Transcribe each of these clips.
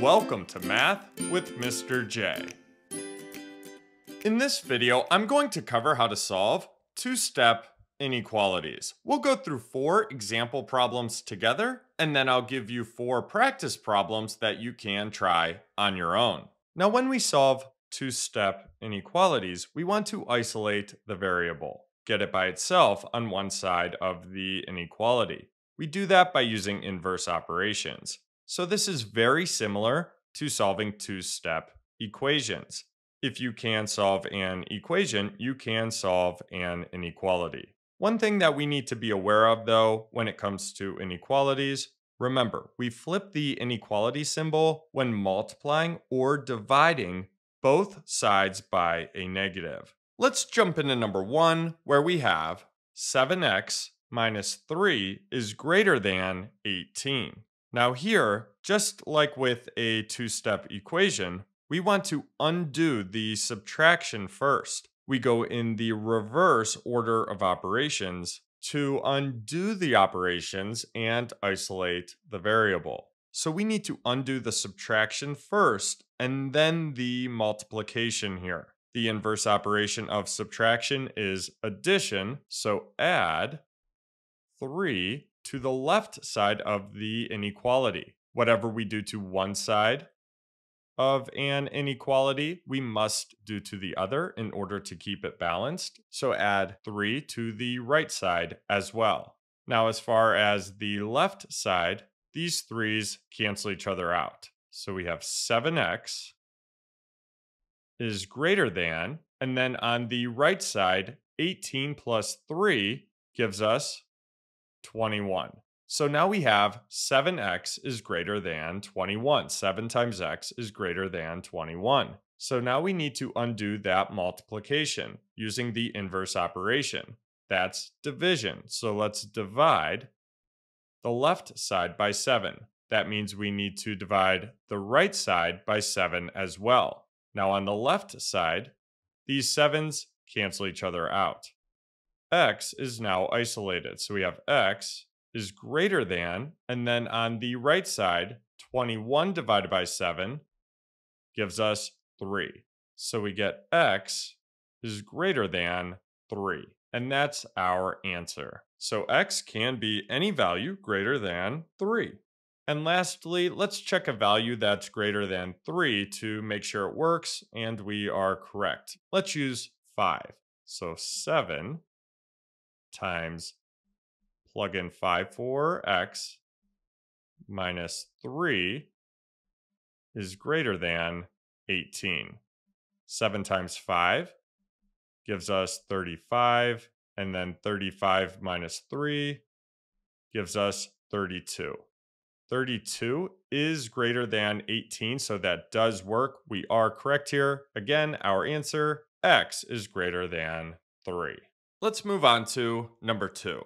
Welcome to Math with Mr. J. In this video, I'm going to cover how to solve two-step inequalities. We'll go through four example problems together, and then I'll give you four practice problems that you can try on your own. Now, when we solve two-step inequalities, we want to isolate the variable, get it by itself on one side of the inequality. We do that by using inverse operations. So this is very similar to solving two-step equations. If you can solve an equation, you can solve an inequality. One thing that we need to be aware of though when it comes to inequalities, remember, we flip the inequality symbol when multiplying or dividing both sides by a negative. Let's jump into number one where we have 7x minus 3 is greater than 18. Now here, just like with a two-step equation, we want to undo the subtraction first. We go in the reverse order of operations to undo the operations and isolate the variable. So we need to undo the subtraction first and then the multiplication here. The inverse operation of subtraction is addition, so add 3 to the left side of the inequality. Whatever we do to one side of an inequality, we must do to the other in order to keep it balanced. So add 3 to the right side as well. Now, as far as the left side, these 3's cancel each other out. So we have 7x is greater than, and then on the right side, 18 plus 3 gives us 21. So now we have 7x is greater than 21. 7 times x is greater than 21. So now we need to undo that multiplication using the inverse operation. That's division. So let's divide the left side by 7. That means we need to divide the right side by 7 as well. Now on the left side, these 7s cancel each other out x is now isolated. So we have x is greater than, and then on the right side, 21 divided by 7 gives us 3. So we get x is greater than 3. And that's our answer. So x can be any value greater than 3. And lastly, let's check a value that's greater than 3 to make sure it works and we are correct. Let's use 5. So 7 times plug in 5 for x minus 3 is greater than 18. 7 times 5 gives us 35, and then 35 minus 3 gives us 32. 32 is greater than 18, so that does work. We are correct here. Again, our answer, x is greater than 3. Let's move on to number two.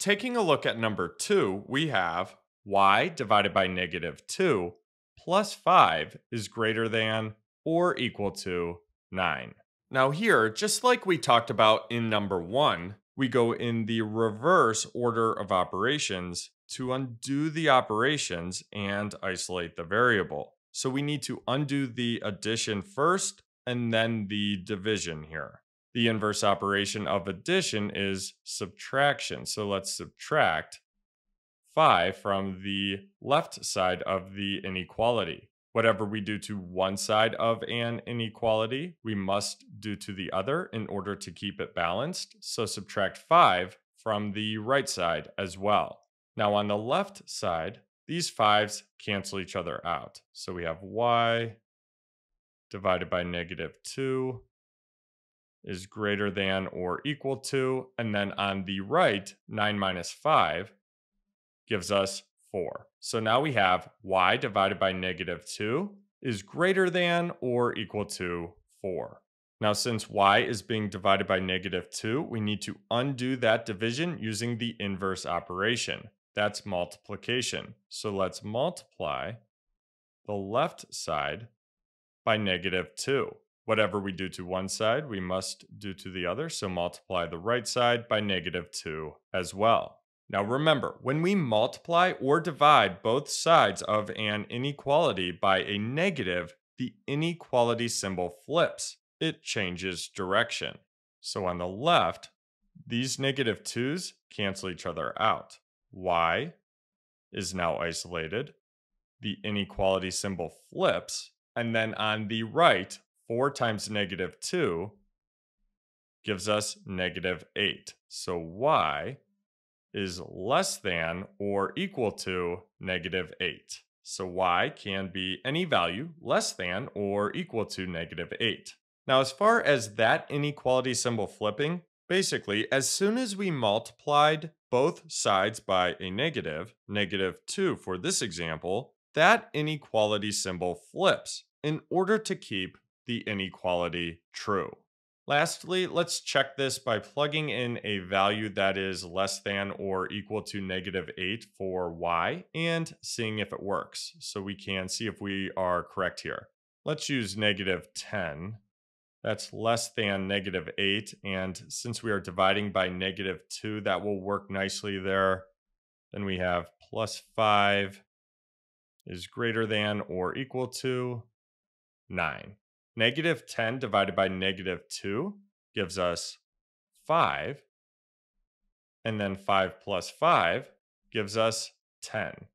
Taking a look at number two, we have y divided by negative 2 plus 5 is greater than or equal to 9. Now here, just like we talked about in number 1, we go in the reverse order of operations to undo the operations and isolate the variable. So we need to undo the addition first and then the division here the inverse operation of addition is subtraction. So let's subtract 5 from the left side of the inequality. Whatever we do to one side of an inequality, we must do to the other in order to keep it balanced. So subtract 5 from the right side as well. Now on the left side, these 5's cancel each other out. So we have y divided by negative 2 is greater than or equal to. And then on the right, 9 minus 5 gives us 4. So now we have y divided by negative 2 is greater than or equal to 4. Now, since y is being divided by negative 2, we need to undo that division using the inverse operation. That's multiplication. So let's multiply the left side by negative 2. Whatever we do to one side, we must do to the other, so multiply the right side by negative 2 as well. Now remember, when we multiply or divide both sides of an inequality by a negative, the inequality symbol flips. It changes direction. So on the left, these negative 2's cancel each other out. y is now isolated. The inequality symbol flips. And then on the right, 4 times negative 2 gives us negative 8. So y is less than or equal to negative 8. So y can be any value less than or equal to negative 8. Now, as far as that inequality symbol flipping, basically, as soon as we multiplied both sides by a negative, negative 2 for this example, that inequality symbol flips in order to keep the inequality true. Lastly, let's check this by plugging in a value that is less than or equal to negative 8 for y and seeing if it works. So we can see if we are correct here. Let's use negative 10. That's less than negative 8. And since we are dividing by negative 2, that will work nicely there. Then we have plus 5 is greater than or equal to 9. Negative 10 divided by negative 2 gives us 5. And then 5 plus 5 gives us 10.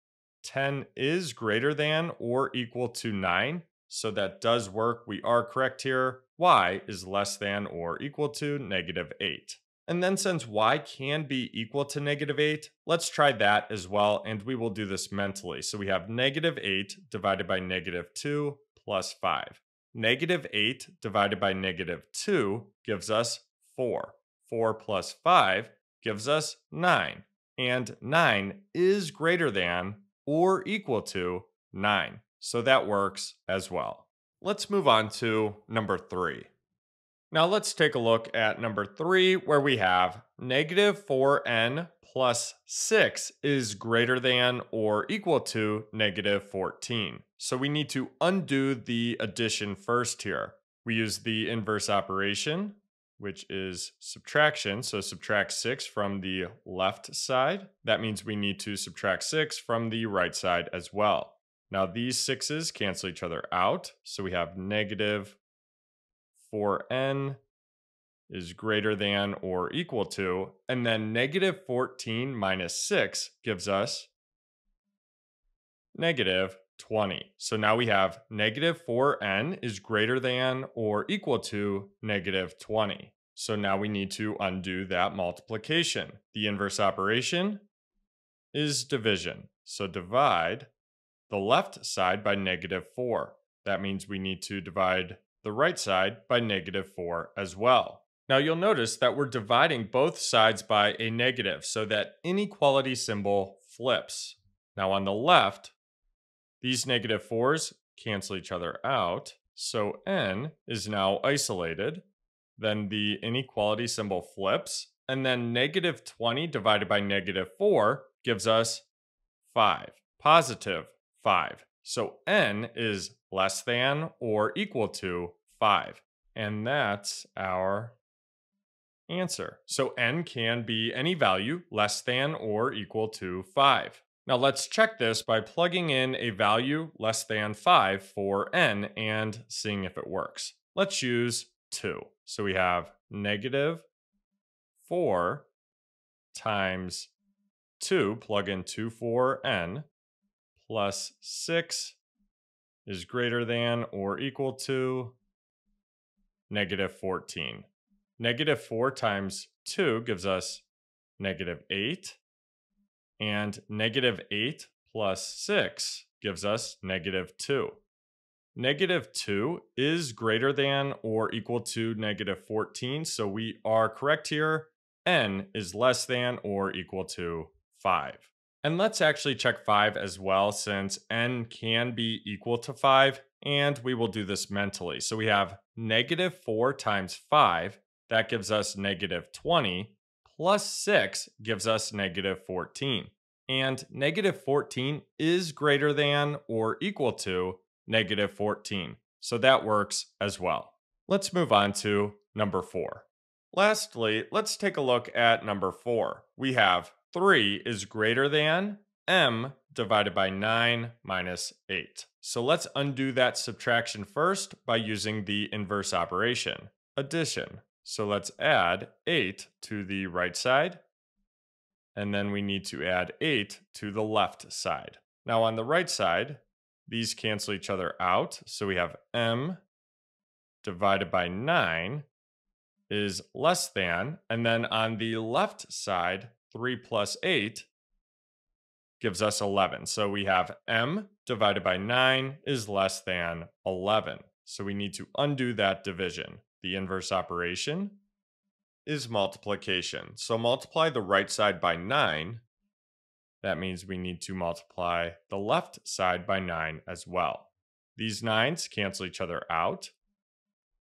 10 is greater than or equal to 9. So that does work. We are correct here. y is less than or equal to negative 8. And then since y can be equal to negative 8, let's try that as well. And we will do this mentally. So we have negative 8 divided by negative 2 plus 5. Negative 8 divided by negative 2 gives us 4. 4 plus 5 gives us 9. And 9 is greater than or equal to 9. So that works as well. Let's move on to number 3. Now let's take a look at number 3 where we have negative 4n plus 6 is greater than or equal to negative 14. So we need to undo the addition first here. We use the inverse operation, which is subtraction. So subtract 6 from the left side. That means we need to subtract 6 from the right side as well. Now these 6's cancel each other out. So we have negative 4n is greater than or equal to, and then negative 14 minus 6 gives us negative 20. So now we have negative 4n is greater than or equal to negative 20. So now we need to undo that multiplication. The inverse operation is division. So divide the left side by negative 4. That means we need to divide the right side by negative 4 as well. Now you'll notice that we're dividing both sides by a negative so that inequality symbol flips. Now on the left, these negative 4's cancel each other out, so n is now isolated. Then the inequality symbol flips, and then negative 20 divided by negative 4 gives us 5, positive 5. So n is less than or equal to 5. And that's our answer. So n can be any value less than or equal to 5. Now let's check this by plugging in a value less than 5 for n and seeing if it works. Let's use 2. So we have negative 4 times 2, plug in 2 for n, plus 6 is greater than or equal to negative 14. Negative 4 times 2 gives us negative 8. And negative 8 plus 6 gives us negative 2. Negative 2 is greater than or equal to negative 14, so we are correct here. n is less than or equal to 5. And let's actually check 5 as well, since n can be equal to 5, and we will do this mentally. So we have negative 4 times 5 that gives us negative 20, plus 6 gives us negative 14. And negative 14 is greater than or equal to negative 14. So that works as well. Let's move on to number 4. Lastly, let's take a look at number 4. We have 3 is greater than m divided by 9 minus 8. So let's undo that subtraction first by using the inverse operation, addition. So let's add 8 to the right side, and then we need to add 8 to the left side. Now on the right side, these cancel each other out, so we have m divided by 9 is less than, and then on the left side, 3 plus 8 gives us 11. So we have m divided by 9 is less than 11. So we need to undo that division. The inverse operation is multiplication. So multiply the right side by 9. That means we need to multiply the left side by 9 as well. These 9s cancel each other out.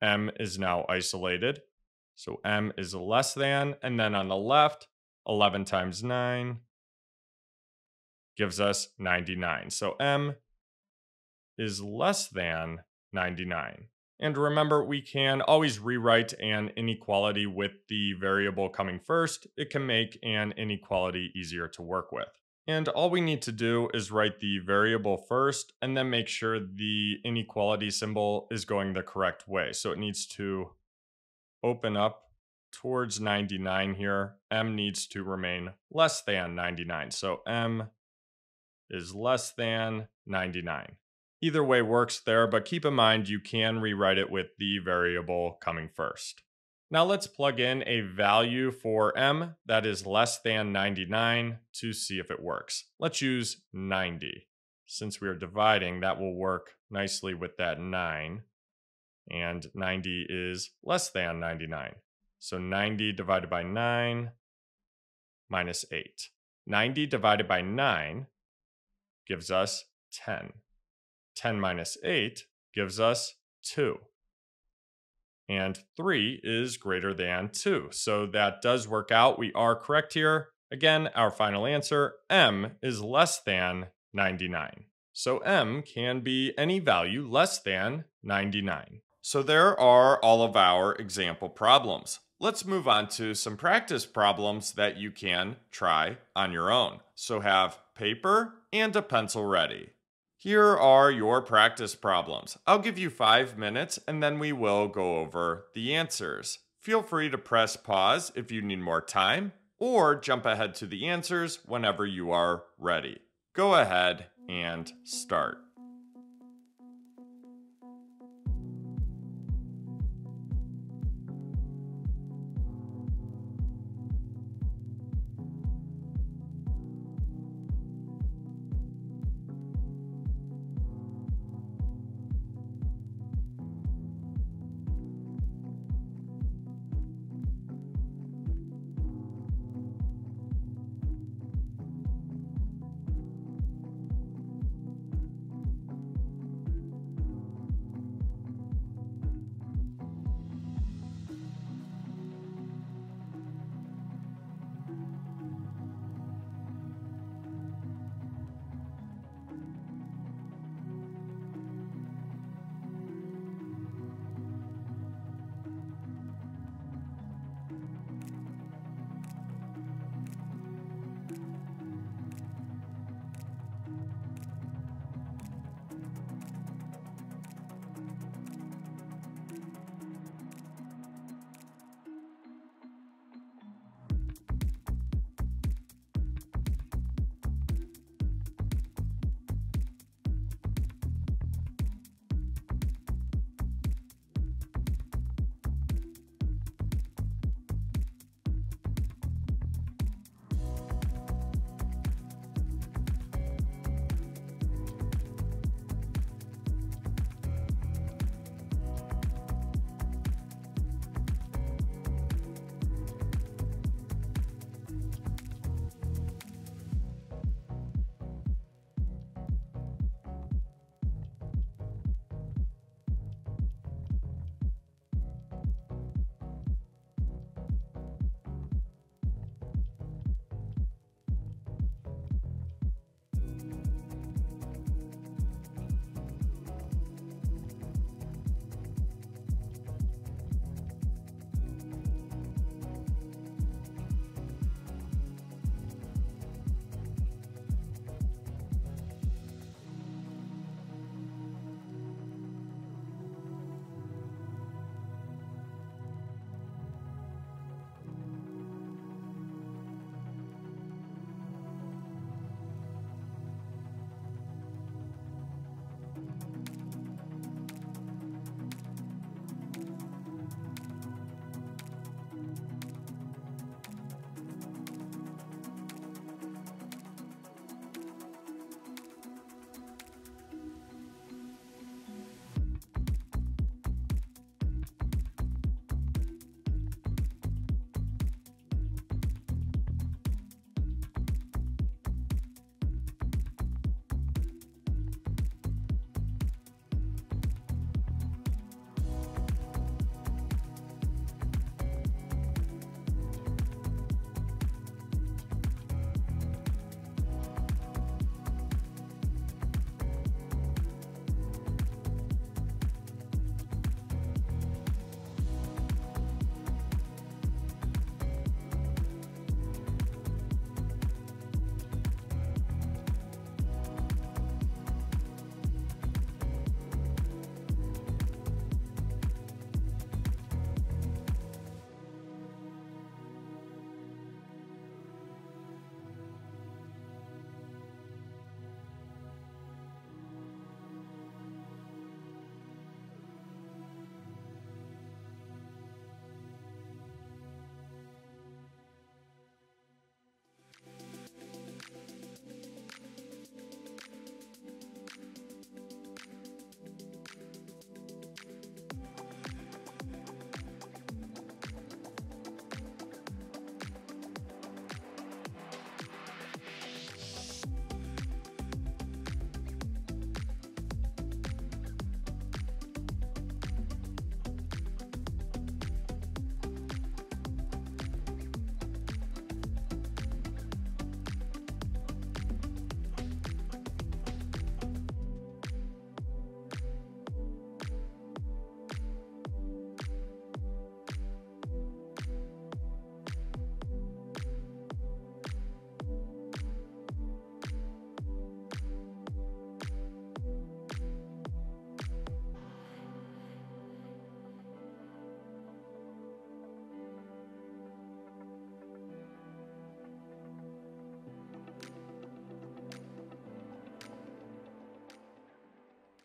m is now isolated. So m is less than, and then on the left, 11 times 9 gives us 99. So m is less than 99. And remember, we can always rewrite an inequality with the variable coming first. It can make an inequality easier to work with. And all we need to do is write the variable first and then make sure the inequality symbol is going the correct way. So it needs to open up towards 99 here. m needs to remain less than 99. So m is less than 99. Either way works there, but keep in mind you can rewrite it with the variable coming first. Now let's plug in a value for m that is less than 99 to see if it works. Let's use 90. Since we are dividing, that will work nicely with that 9. And 90 is less than 99. So 90 divided by 9 minus 8. 90 divided by 9 gives us 10. 10 minus 8 gives us 2. And 3 is greater than 2. So that does work out. We are correct here. Again, our final answer, m is less than 99. So m can be any value less than 99. So there are all of our example problems. Let's move on to some practice problems that you can try on your own. So have paper and a pencil ready. Here are your practice problems. I'll give you five minutes and then we will go over the answers. Feel free to press pause if you need more time or jump ahead to the answers whenever you are ready. Go ahead and start.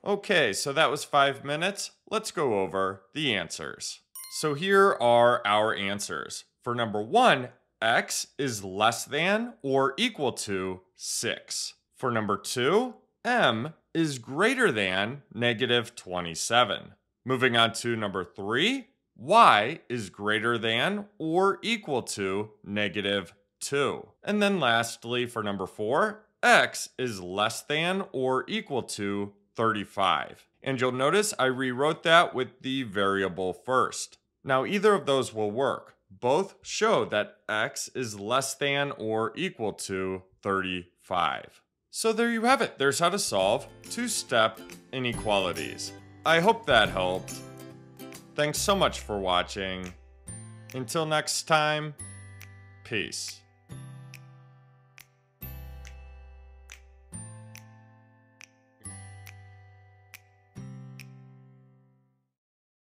Okay, so that was five minutes. Let's go over the answers. So here are our answers. For number one, x is less than or equal to 6. For number two, m is greater than negative 27. Moving on to number three, y is greater than or equal to negative 2. And then lastly, for number 4, x is less than or equal to 35. And you'll notice I rewrote that with the variable first. Now either of those will work. Both show that x is less than or equal to 35. So there you have it. There's how to solve two-step inequalities. I hope that helped. Thanks so much for watching. Until next time, peace.